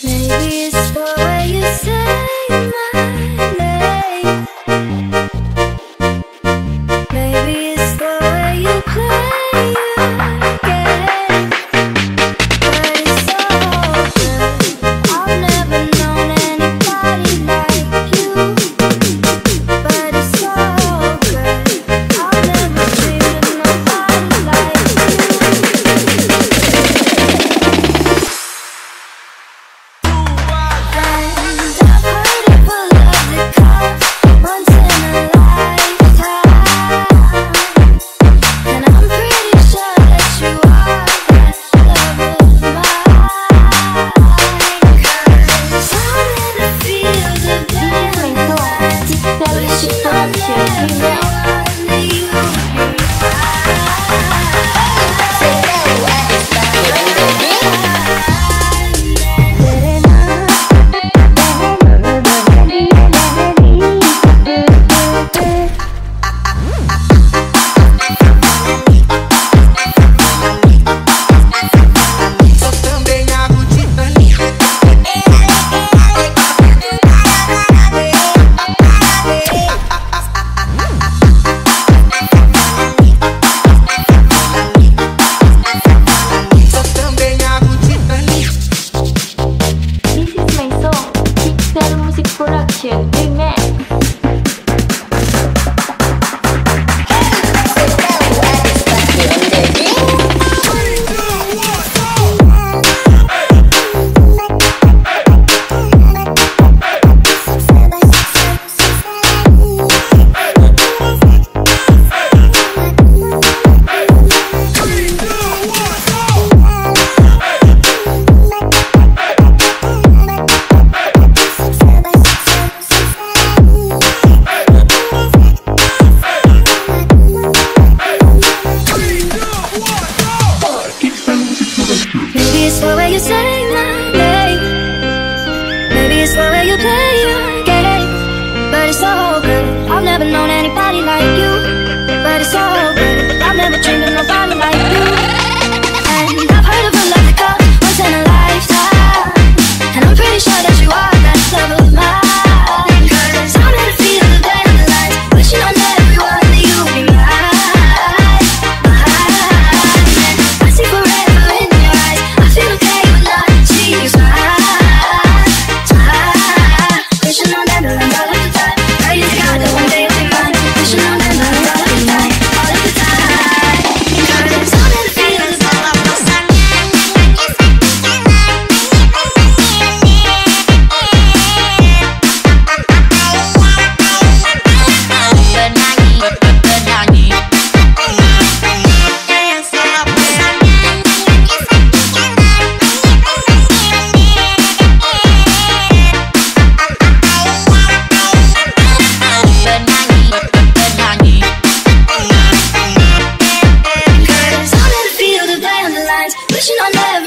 Maybe it's the way you say siente body like you But it's so good. I've never dreamed Wishing on love.